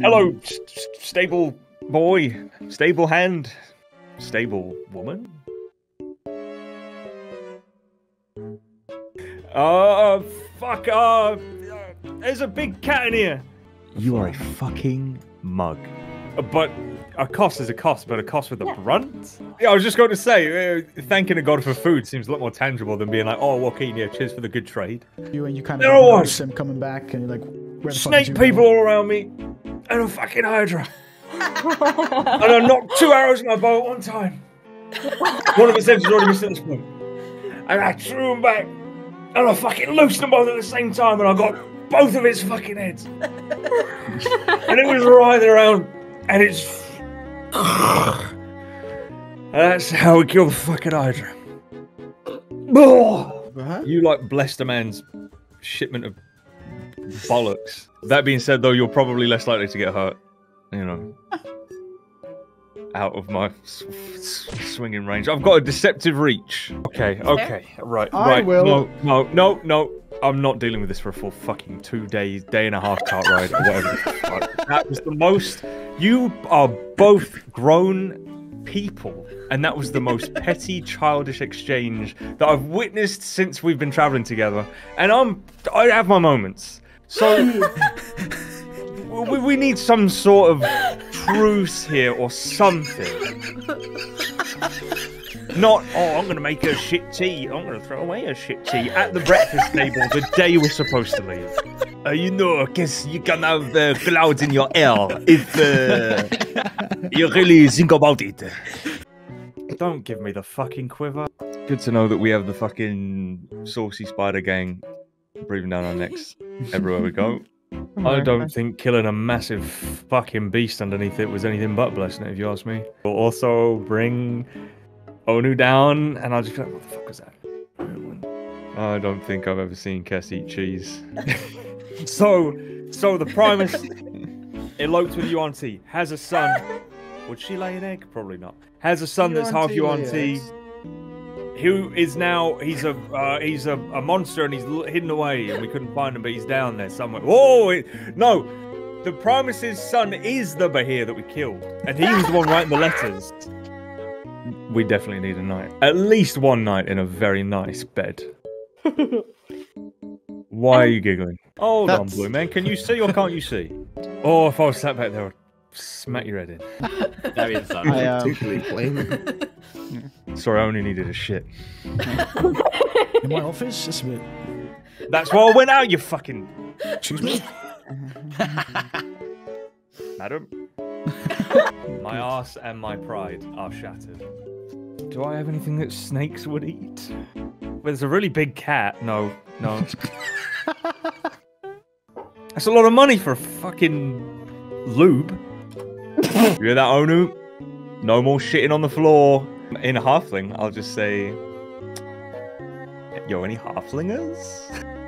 Hello, s- s- stable boy, stable hand, stable woman. Uh, fuck, uh, there's a big cat in here. You are a fucking mug. Uh, But a cost is a cost, but a cost with a brunt? Yeah, I was just going to say, uh, thanking a god for food seems a lot more tangible than being like, oh, Joaquin, yeah, cheers for the good trade. You and you kind There of I notice was. him coming back, and you're like, where Snake people all around me, and a fucking hydra. and I knocked two arrows in my bow at one time. One of his heads was already missing at this point. And I threw them back, and I fucking loosed them both at the same time, and I got both of its fucking heads. and it was writhing around, and it's. That's how we kill the fucking hydra. What? You like blessed a man's shipment of bollocks. That being said, though, you're probably less likely to get hurt. You know, out of my s- s- swinging range. I've got a deceptive reach. Okay, okay, right, I right. will- No, no, no, no. I'm not dealing with this for a full fucking two days, day and a half cart ride or whatever. That was the most. You are both grown people, and that was the most petty, childish exchange that I've witnessed since we've been traveling together. And I'm, I have my moments. So we, we need some sort of truce here or something. Not, oh, I'm going to make a shit tea. I'm going to throw away a shit tea at the breakfast table the day we're supposed to leave. Uh, you know, I guess you can have uh, clouds in your air if uh, you really think about it. Don't give me the fucking quiver. Good to know that we have the fucking saucy spider gang breathing down our necks everywhere we go. I don't think killing a massive fucking beast underneath it was anything but blessing it, if you ask me. We'll also bring Onu down, and I'll just be like, what the fuck was that? I don't think I've ever seen Kess eat cheese. so, so the Primus eloped with Yuan-Ti, has a son. Would she lay an egg? Probably not. Has a son that's half Yuan-Ti Yuan-Ti. Who is now? He's a uh, he's a, a monster and he's l- hidden away and we couldn't find him, but he's down there somewhere. Whoa! It, no, the Primus's son is the Bahir that we killed, and he was the one writing the letters. We definitely need a night, at least one night in a very nice bed. Why are you giggling? Hold on, Blue Man. Can you see or can't you see? Oh, if I was sat back there, I'd smack your head in. That is so. I, um, Particularly plain. Sorry, I only needed a shit. in my office, just a bit. That's why I went out, you fucking Excuse me. madam. my ass and my pride are shattered. Do I have anything that snakes would eat? Well, there's a really big cat. No, no. That's a lot of money for a fucking lube. you hear that, Onu? No more shitting on the floor. In a halfling, I'll just say, yo, any halflingers?